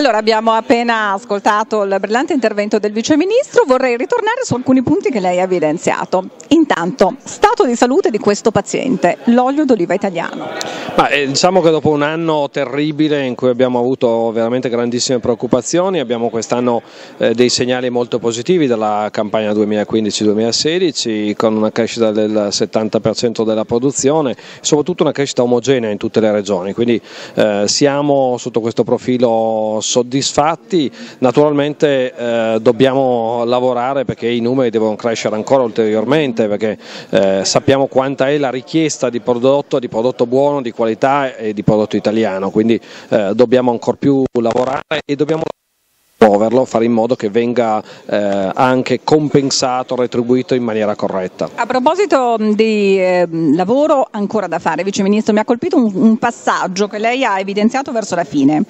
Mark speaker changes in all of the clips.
Speaker 1: Allora abbiamo appena ascoltato il brillante intervento del Vice Ministro, vorrei ritornare su alcuni punti che lei ha evidenziato. Intanto, stato di salute di questo paziente, l'olio d'oliva italiano.
Speaker 2: Ma, eh, diciamo che dopo un anno terribile in cui abbiamo avuto veramente grandissime preoccupazioni, abbiamo quest'anno eh, dei segnali molto positivi dalla campagna 2015-2016 con una crescita del 70% della produzione, soprattutto una crescita omogenea in tutte le regioni, quindi eh, siamo sotto questo profilo soddisfatti, naturalmente eh, dobbiamo lavorare perché i numeri devono crescere ancora ulteriormente perché eh, sappiamo quanta è la richiesta di prodotto, di prodotto buono, di qualità e di prodotto italiano, quindi eh, dobbiamo ancora più lavorare e dobbiamo muoverlo, fare in modo che venga eh, anche compensato, retribuito in maniera corretta.
Speaker 1: A proposito di eh, lavoro ancora da fare, Vice Ministro, mi ha colpito un, un, passaggio che lei ha evidenziato verso la fine,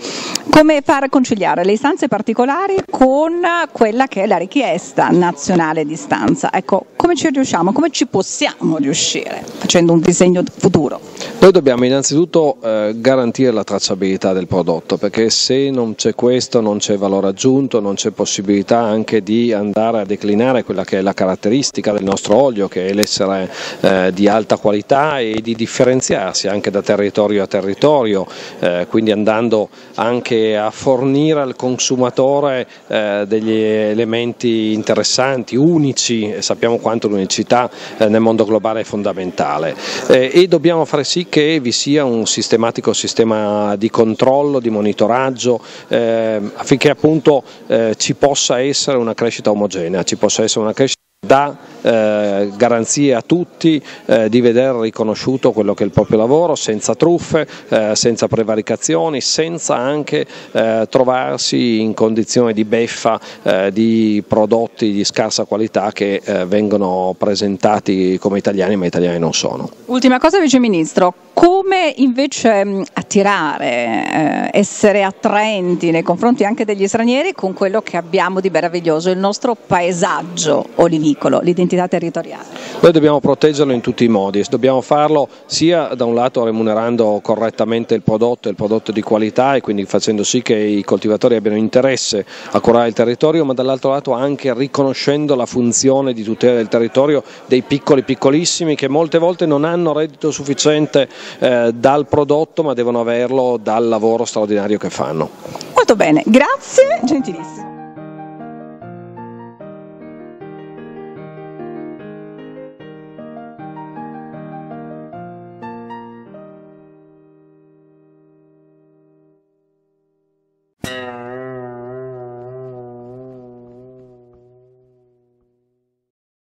Speaker 1: come far conciliare le istanze particolari con quella che è la richiesta nazionale di istanza. Ecco, come ci riusciamo, come ci possiamo riuscire facendo un disegno futuro?
Speaker 2: Noi dobbiamo innanzitutto eh, garantire la tracciabilità del prodotto, perché se non c'è questo non c'è valore aggiunto non c'è possibilità anche di andare a declinare quella che è la caratteristica del nostro olio che è l'essere eh, di alta qualità e di differenziarsi anche da territorio a territorio, eh, quindi andando anche a fornire al consumatore degli elementi interessanti, unici, sappiamo quanto l'unicità nel mondo globale è fondamentale. E dobbiamo fare sì che vi sia un sistematico sistema di controllo, di monitoraggio eh, affinché appunto eh, ci possa essere una crescita omogenea, ci possa essere una crescita dà eh, garanzie a tutti eh, di vedere riconosciuto quello che è il proprio lavoro senza truffe, eh, senza prevaricazioni, senza anche eh, trovarsi in condizioni di beffa eh, di prodotti di scarsa qualità che eh, vengono presentati come italiani ma italiani non sono.
Speaker 1: Ultima cosa Vice Ministro, come invece mh, attirare, essere attraenti nei confronti anche degli stranieri con quello che abbiamo di meraviglioso, il nostro paesaggio olivicolo? l'identità territoriale.
Speaker 2: Noi dobbiamo proteggerlo in tutti i modi, dobbiamo farlo sia da un lato remunerando correttamente il prodotto il prodotto di qualità e quindi facendo sì che i coltivatori abbiano interesse a curare il territorio, ma dall'altro lato anche riconoscendo la funzione di tutela del territorio dei piccoli piccolissimi che molte volte non hanno reddito sufficiente eh, dal prodotto ma devono averlo dal lavoro straordinario che fanno.
Speaker 1: Molto bene, grazie, gentilissimo.